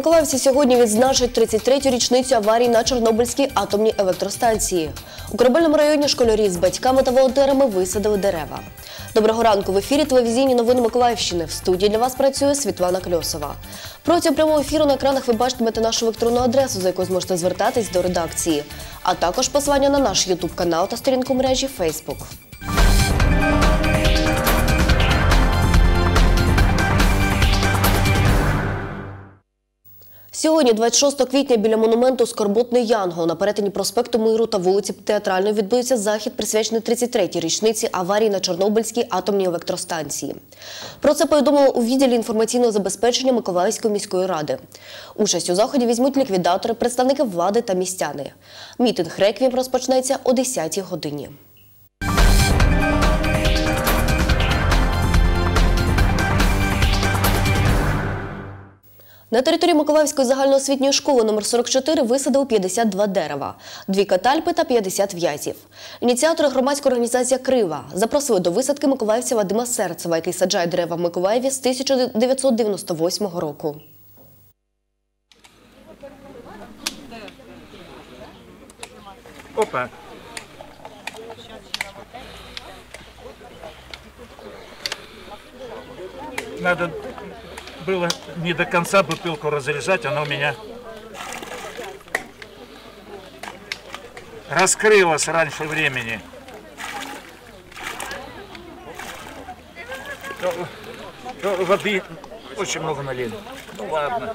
Миколаївці сьогодні відзначать 33-ю річницю аварії на Чорнобильській атомній електростанції. У корабельному районі школярі з батьками та волонтерами висадили дерева. Доброго ранку в ефірі телевізійні новини Миколаївщини. В студії для вас працює Світлана Кльосова. Протягом прямого ефіру на екранах ви бачитимете нашу електронну адресу, за якою зможете звертатись до редакції, а також посилання на наш Ютуб канал та сторінку мережі Фейсбук. Сьогодні, 26 квітня, біля монументу Скорботний Янгол на перетині проспекту Миру та вулиці Театральної відбудеться захід, присвячений 33-й річниці аварії на Чорнобильській атомній електростанції. Про це повідомили у відділі інформаційного забезпечення Миколаївської міської ради. Участь у заході візьмуть ліквідатори, представники влади та містяни. Мітинг реквієм розпочнеться о 10-й годині. На території Миколаївської загальноосвітньої школи номер 44 висадили 52 дерева, дві катальпи та 50 в'язів. Ініціатори громадської організація Крива запросили до висадки миколаївця Вадима Серцева, який саджає дерева в Миколаєві з 1998 року. Опа. Надо было не до конца бутылку разрезать, она у меня раскрылась раньше времени. Воды очень много налили. Ну ладно.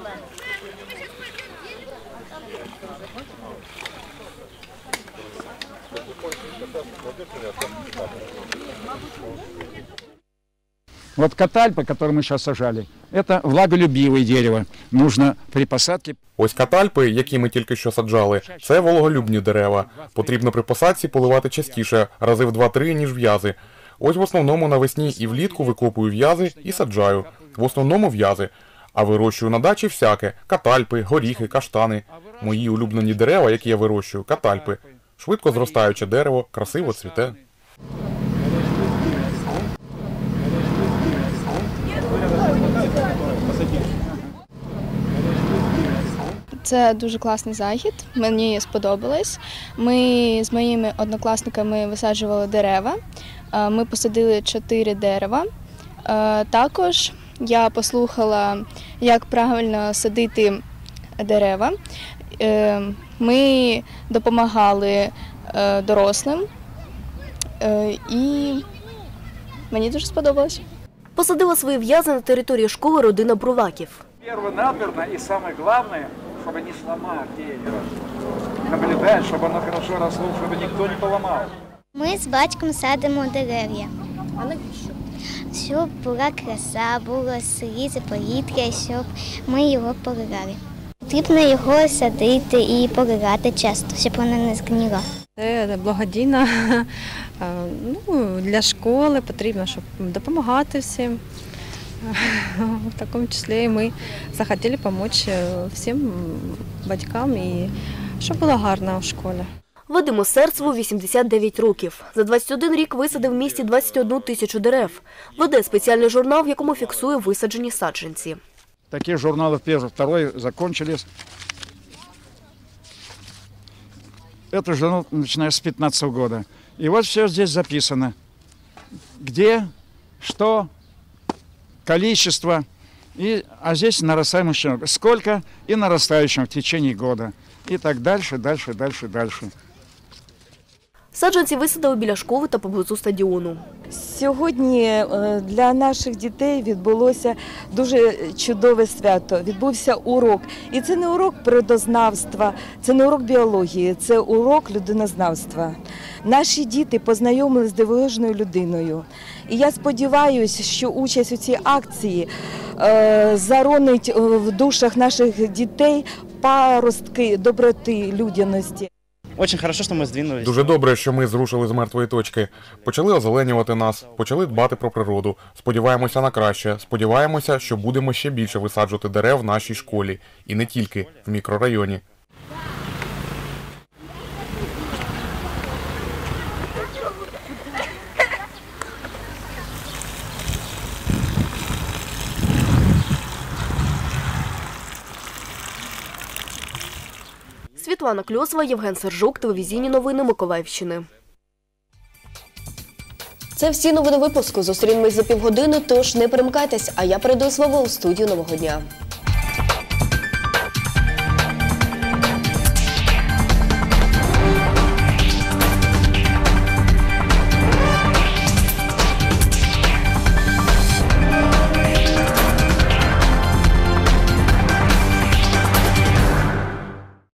Вот катальпа, который мы сейчас сажали, это влаголюбивое дерево. Нужно при посадке Ось катальпи, які ми тільки що саджали, це вологолюбні дерева. Потрібно при посадці поливати частіше, рази в 2-3, ніж в'язи. Ось в основному навесні і влітку викопую в'язи і саджаю. В основному в'язи. А вирощую на дачі всяке: катальпи, горіхи, каштани. Мої улюблені дерева, які я вирощую, катальпи. Швидко зростаюче дерево, красиво цвіте. Це дуже класний захід. Мені сподобалось. Ми з моїми однокласниками висаджували дерева. Е, Ми посадили чотири дерева. Е, Також я послухала, як правильно садити дерева. Е, Ми допомагали дорослим, і мені дуже сподобалось. Посадила свої в'язи на території школи родина Бруваків. Первонаперво и самое главное, чтобы не сломать дерево. Наблюдать, чтобы оно хорошо росло, чтобы никто не поломал. Ми з батьком садимо дерев'я. А навіщо? Щоб була краса, було свіже повітря, щоб ми його поливали. Потрібно його садити і поливати часто, щоб воно не згнило. Це благодійна е, ну, для школи потрібно, щоб допомагати всім. В такому числі і ми захотіли допомогти всім батькам і щоб було гарно в школі. Вадиму Серцеву 89 років. За 21 рік висадив в місті 21 тисячу дерев. Веде спеціальний журнал, в якому фіксує висаджені саджанці. Таких журналов первый, второй закончились. Это журнал начиная с 15 года. И вот все здесь записано. Где, что, количество. И, а здесь нарастаемый щенок. Сколько и нарастающим в течение года. И так дальше, дальше, дальше, дальше. Саджанці висадили біля школи та поблизу стадіону. Сьогодні е, для наших дітей відбулося дуже чудове свято. Відбувся урок. І це не урок природознавства, це не урок біології, це урок людинознавства. Наші діти познайомилися з дивовижною людиною. І я сподіваюся, що участь у цій акції е, заронить е, в душах наших дітей паростки доброти, людяності. Очень хорошо, що ми сдвинулись. Дуже добре, що ми зрушили з мертвої точки. Почали озеленювати нас, почали дбати про природу. Сподіваємося на краще. Сподіваємося, що будемо ще більше висаджувати дерев в нашій школі, і не тільки в мікрорайоні. Світлана Кльосова, Євген Сержук, телевізійні новини Миколаївщини. Це всі новини випуску. Зустрінемось за півгодини, тож не перемикайтесь, а я передаю слово у студію нового дня.